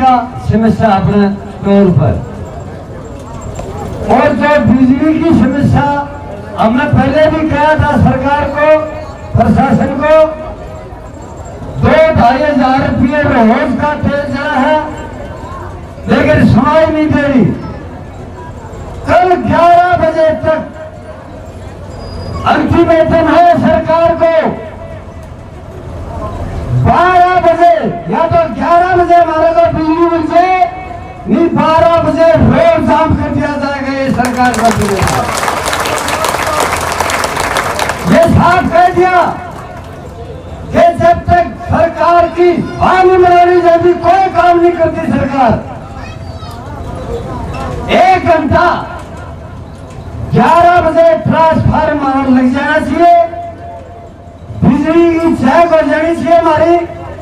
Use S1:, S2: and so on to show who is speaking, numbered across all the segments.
S1: का समस्या अपने तौर पर। और जो बिजली की समस्या हमने पहले भी कहा था सरकार को, प्रशासन को, दो ढाई हज़ार रुपये रोज का तेल चला है, लेकिन सुनाई नहीं दे रही। कल 11 बजे तक अल्टीमेटम है सरकार को 12 बजे या तो 11 बजे हमारे को बिजली मिल जाए 12 बजे रोड जाम कर दिया जाएगा ये सरकार का ये साफ़ कह दिया कि जब तक सरकार की हानि बनानी जाती कोई काम नहीं करती सरकार, एक घंटा ग्यारह बजे ट्रांसफार्मर लग जाना चाहिए। बिजली की चेक हो जानी चाहिए हमारी।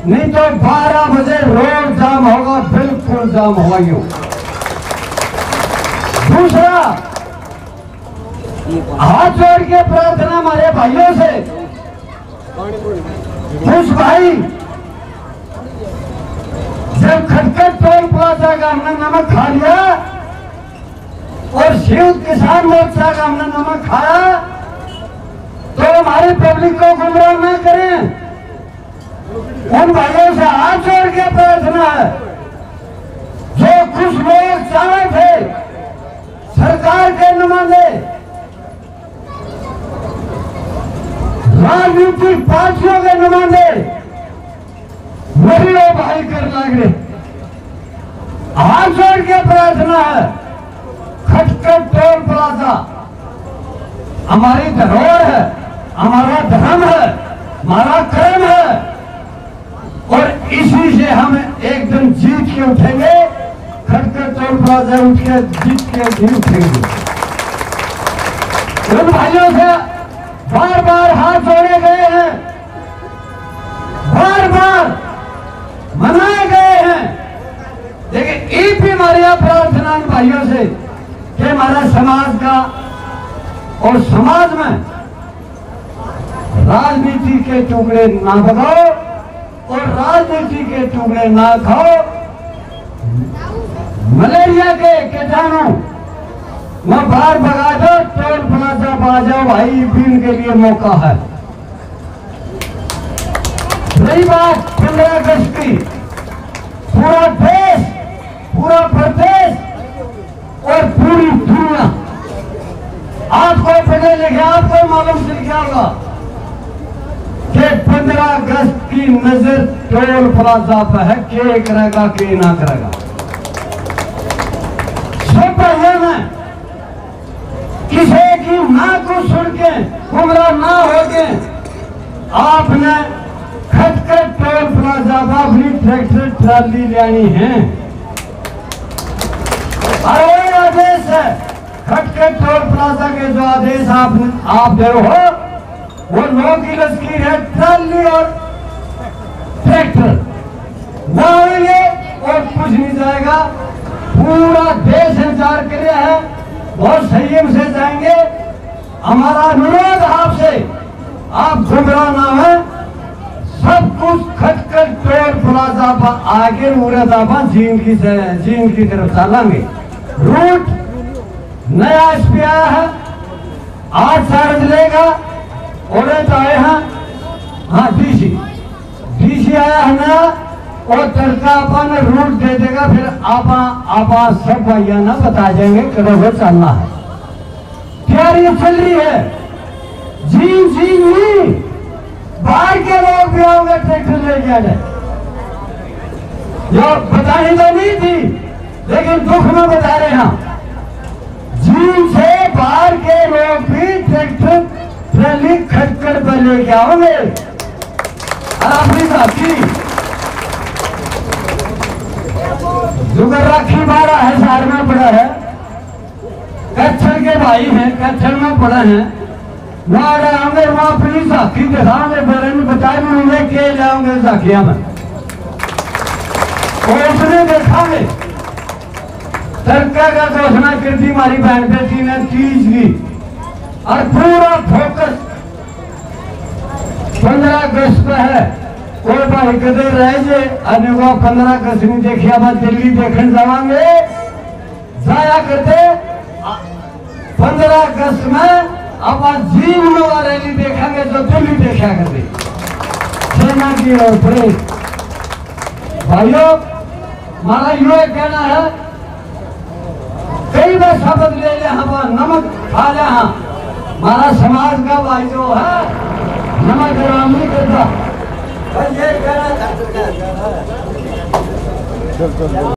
S1: नहीं तो 12 बजे रोड जाम होगा, बिल्कुल जाम होगा यूँ। दूसरा, हाथ जोड़ के प्रार्थना हमारे भाइयों से। खुश भाई, जब खटखट टोल प्लाजा का हमने नमक खा लिया, और शिव किसान मोर्चा का हमने नमक खाया तो हमारी पब्लिक को गुमराह उन भाइयों से हाथ जोड़ के प्रार्थना है। जो कुछ लोग चाहे थे सरकार के नुमाइंदे राजनीतिक पार्टियों के नुमाइंदे वही वो भाई कर लग हाथ जोड़ के प्रार्थना है। खटखट टोल प्लाजा हमारी धरोहर है, हमारा धर्म है, हमारा कर्म है और इसी से हम एक दिन जीत के उठेंगे। खटखट टोल प्लाजा उठ के जीत के भी उठेंगे। उन भाइयों से बार बार हाथ जोड़े गए हैं। बार बार मनाए गए हैं। लेकिन एक भी हमारी प्रार्थना इन भाइयों से कि हमारा समाज का और समाज में राजनीति के टुकड़े ना भगाओ और राजनीति के टुकड़े ना खाओ। मलेरिया के कीटाणु मैं बाहर भगा दो टोल प्लाजा पा जाओ, भाई बीन के लिए मौका है। रही बात पंद्रह अगस्त की, पूरा देश, पूरा प्रदेश और पूरी दुनिया। आपको पढ़े लिखे आपको मालूम चल गया होगा कि पंद्रह अगस्त की नज़र टोल प्लाजा पर है, के करेगा के ना करेगा सब पहले में किसी की ना को सुन के गुमराह ना हो गए आपने खटखट टोल प्लाजा अपनी ट्रैक्टर ट्राली लेनी है। और आदेश है। खटखट टोल प्लाजा के जो आदेश आप आप दे हो, वो नौ की लश्कीर है ट्राली और ट्रैक्टर। न और कुछ नहीं जाएगा। पूरा देश इंतज़ार कर रहा है। बहुत संयम से जाएँगे। हमारा अनुरोध आपसे, आप घबरा ना है। सब कुछ खटखट टोल प्लाजा पर आगे मुरादाबाद जीन की जीन की तरफ़ चलेंगे। रूट, नया एस पी आया है। आज चार्ज लेगा, और तो आए हैं। हाँ डीसी डीसी आया है नया। और तड़का अपन रूट दे देगा, फिर आपा, आप सब भैया ना बता देंगे से चलना है। तैयारी चल रही है। जी जी नहीं बाहर के लोग भी आओगे ट्रैक्टर ले जाने जो बतानी तो नहीं थी, लेकिन दुख में बता रहे हैं। जीन से बाहर के लोग भी ट्रैक्टर ट्रैली खटकर पर लेके आओगे। अपनी साथी जुगर राखी बारह है शहर में पड़ा है। कच्छर के भाई हैं कच्छर में पड़े हैं। वहाँ आएँगे वहाँ अपनी साखी दिखाओगे बड़े में बताए मुझे के जाओगे साखिया में उसने देखागे सरकार का घोषणा कर दी हमारी बहन बेटी ने तीज की और पूरा फोकस पंद्रह अगस्त है। कोई भाई कदे रह અને देखने जावांगे। जाया करते, पंद्रह अगस्त में अब जीव में रैली देखेंगे तो दिल्ली देखा करते। सेना की और प्रेस भाइयों, मारा ये कहना है, कई बार शपथ ले ले, हम नमक खा ले हाँ। मारा समाज का भाई जो है, नमक नहीं करता। बस ये कहना